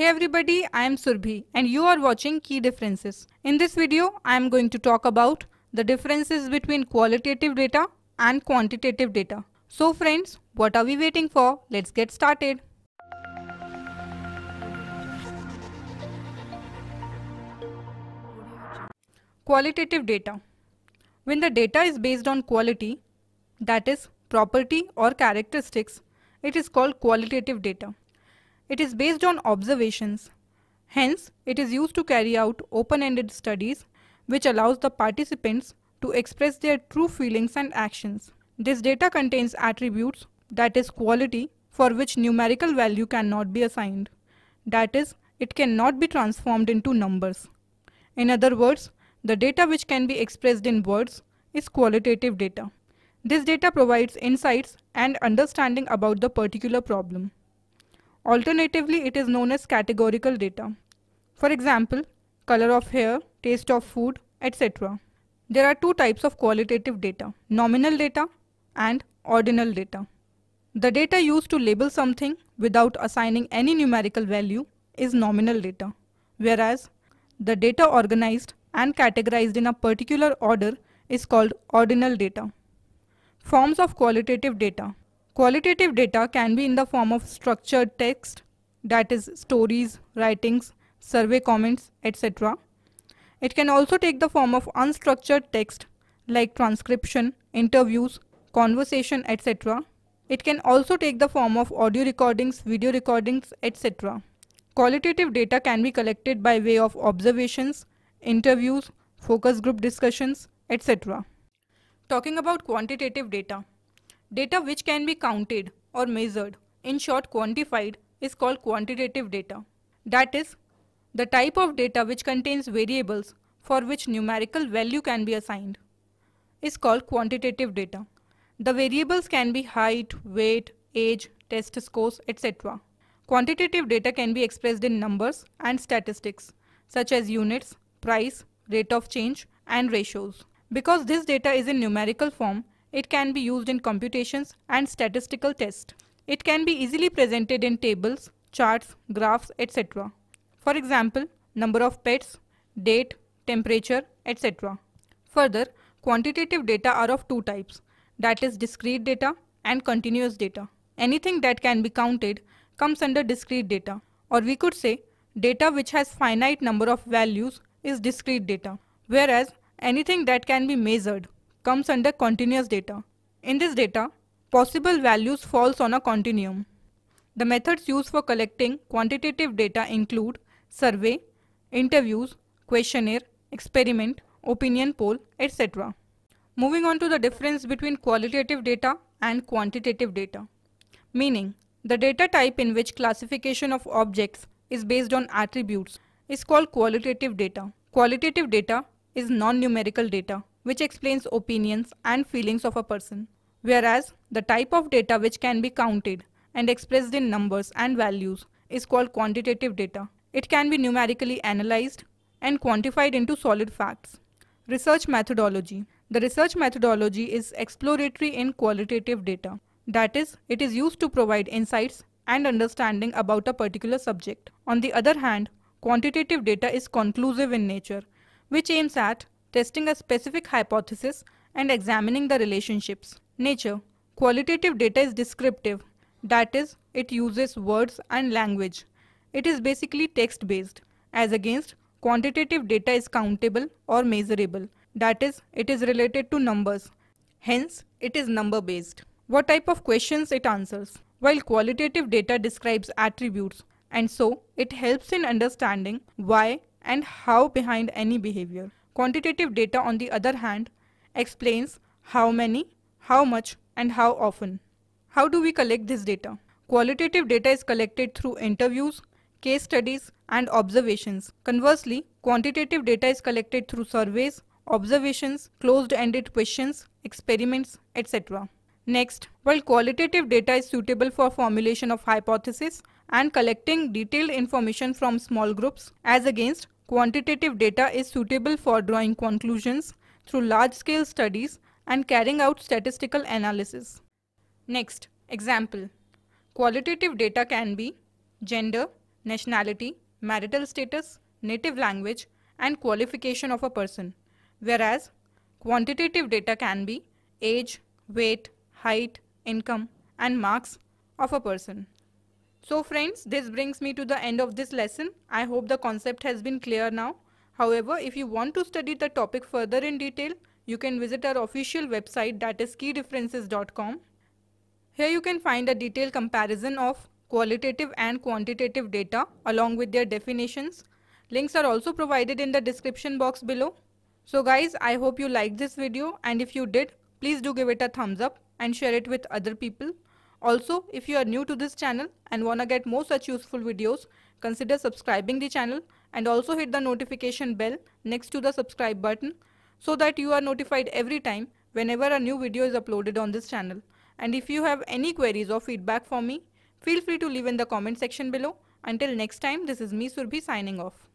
Hey everybody, I am Surbhi and you are watching Key Differences. In this video, I am going to talk about the differences between qualitative data and quantitative data. So friends, what are we waiting for? Let's get started. Qualitative data. When the data is based on quality, that is property or characteristics, it is called qualitative data. It is based on observations. Hence, it is used to carry out open-ended studies which allows the participants to express their true feelings and actions. This data contains attributes, that is quality, for which numerical value cannot be assigned. That is, it cannot be transformed into numbers. In other words, the data which can be expressed in words is qualitative data. This data provides insights and understanding about the particular problem. Alternatively, it is known as categorical data. For example, color of hair, taste of food, etc. There are two types of qualitative data, nominal data and ordinal data. The data used to label something without assigning any numerical value is nominal data, whereas the data organized and categorized in a particular order is called ordinal data. Forms of qualitative data. Qualitative data can be in the form of structured text, that is stories, writings, survey comments, etc. It can also take the form of unstructured text like transcription, interviews, conversation, etc. It can also take the form of audio recordings, video recordings, etc. Qualitative data can be collected by way of observations, interviews, focus group discussions, etc. Talking about quantitative data. Data which can be counted or measured, in short quantified, is called quantitative data. That is, the type of data which contains variables for which numerical value can be assigned is called quantitative data. The variables can be height, weight, age, test scores, etc. Quantitative data can be expressed in numbers and statistics such as units, price, rate of change, and ratios. Because this data is in numerical form, it can be used in computations and statistical tests. It can be easily presented in tables, charts, graphs, etc. For example, number of pets, date, temperature, etc. Further, quantitative data are of two types, that is discrete data and continuous data. Anything that can be counted comes under discrete data, or we could say data which has finite number of values is discrete data, whereas anything that can be measured comes under continuous data. In this data, possible values falls on a continuum. The methods used for collecting quantitative data include survey, interviews, questionnaire, experiment, opinion poll, etc. Moving on to the difference between qualitative data and quantitative data. Meaning, the data type in which classification of objects is based on attributes is called qualitative data. Qualitative data is non-numerical data which explains opinions and feelings of a person. Whereas the type of data which can be counted and expressed in numbers and values is called quantitative data. It can be numerically analyzed and quantified into solid facts. Research methodology. The research methodology is exploratory in qualitative data. That is, it is used to provide insights and understanding about a particular subject. On the other hand, quantitative data is conclusive in nature, which aims at testing a specific hypothesis and examining the relationships. Nature. Qualitative data is descriptive. That is, it uses words and language. It is basically text-based. As against, quantitative data is countable or measurable. That is, it is related to numbers. Hence, it is number-based. What type of questions it answers? While qualitative data describes attributes, and so it helps in understanding why and how behind any behavior. Quantitative data on the other hand explains how many, how much and how often. How do we collect this data? Qualitative data is collected through interviews, case studies and observations. Conversely, quantitative data is collected through surveys, observations, closed-ended questions, experiments, etc. Next, while qualitative data is suitable for formulation of hypothesis and collecting detailed information from small groups, as against quantitative data is suitable for drawing conclusions through large-scale studies and carrying out statistical analysis. Next, example. Qualitative data can be gender, nationality, marital status, native language, and qualification of a person, whereas quantitative data can be age, weight, height, income, and marks of a person. So friends, this brings me to the end of this lesson. I hope the concept has been clear now. However, if you want to study the topic further in detail, you can visit our official website that is keydifferences.com. Here you can find a detailed comparison of qualitative and quantitative data along with their definitions. Links are also provided in the description box below. So guys, I hope you liked this video and if you did, please do give it a thumbs up and share it with other people. Also, if you are new to this channel and wanna get more such useful videos, consider subscribing the channel and also hit the notification bell next to the subscribe button so that you are notified every time whenever a new video is uploaded on this channel. And if you have any queries or feedback for me, feel free to leave in the comment section below. Until next time, this is me Surbhi signing off.